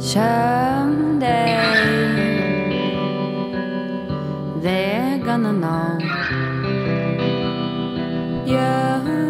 Someday they're gonna know. You're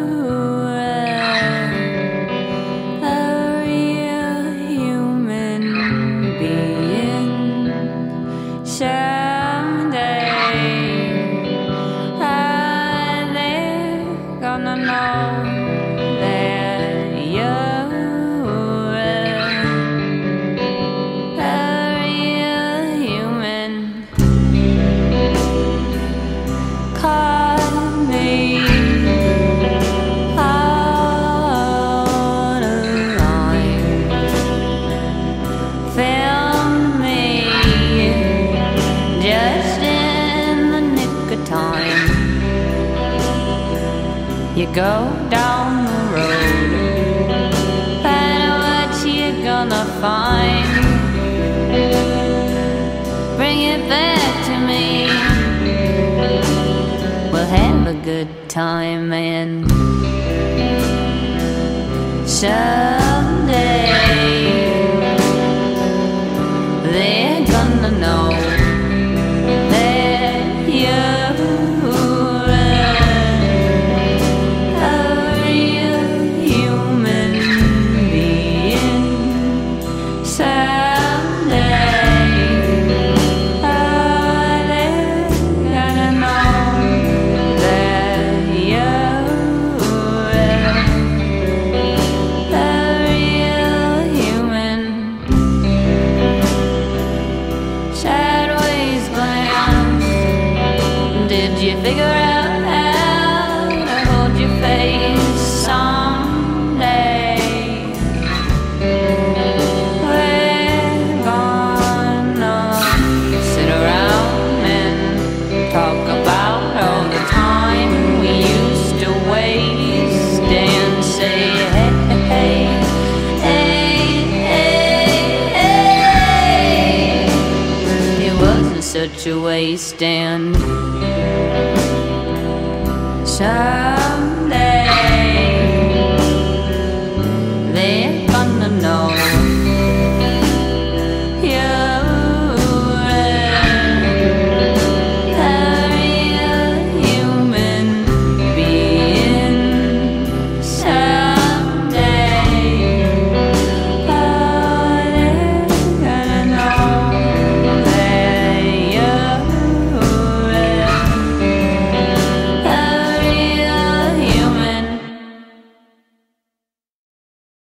You go down the road, and what you gonna find? Bring it back to me. We'll have a good time and someday you figure out how to hold your face someday? We're gonna sit around and talk about all the time we used to waste and say, hey, hey, hey, hey, hey. It wasn't such a waste, and shine.